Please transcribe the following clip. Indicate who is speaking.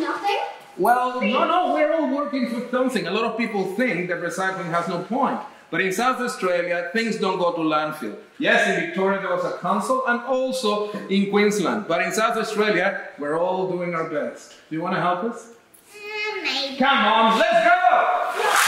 Speaker 1: nothing? Well, no, no, we're all working for something. A lot of people think that recycling has no point. But in South Australia, things don't go to landfill. Yes, in Victoria there was a council and also in Queensland. But in South Australia, we're all doing our best. Do you want to help us?
Speaker 2: Mm,
Speaker 1: Come on, let's go!